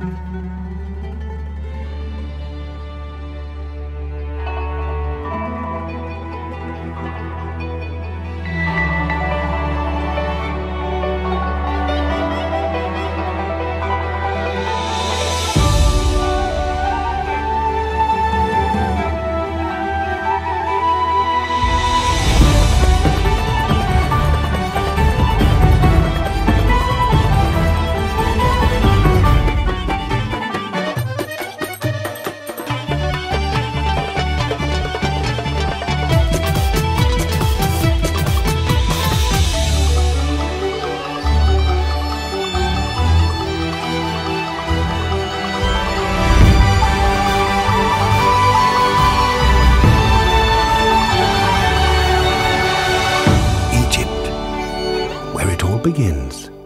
Música begins.